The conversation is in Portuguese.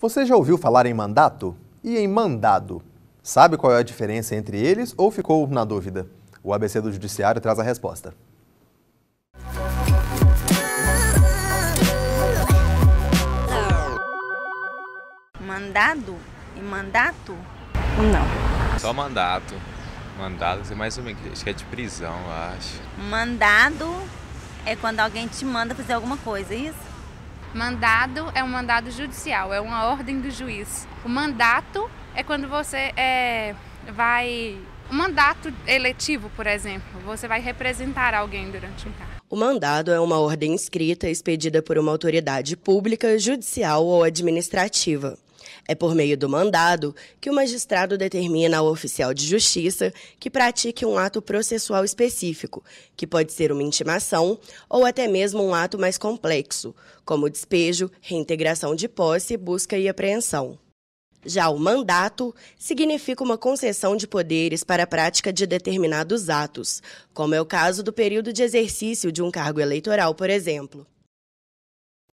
Você já ouviu falar em mandato e em mandado? Sabe qual é a diferença entre eles ou ficou na dúvida? O ABC do Judiciário traz a resposta. Mandado e mandato? Não. Só mandato. Mandado é mais uma, acho que é de prisão, eu acho. Mandado é quando alguém te manda fazer alguma coisa, é isso? Mandado é um mandado judicial, é uma ordem do juiz. O mandato é quando você é, vai. Um mandato eletivo, por exemplo, você vai representar alguém durante um cargo. O mandado é uma ordem escrita expedida por uma autoridade pública, judicial ou administrativa. É por meio do mandado que o magistrado determina ao oficial de justiça que pratique um ato processual específico, que pode ser uma intimação ou até mesmo um ato mais complexo, como despejo, reintegração de posse, busca e apreensão. Já o mandato significa uma concessão de poderes para a prática de determinados atos, como é o caso do período de exercício de um cargo eleitoral, por exemplo.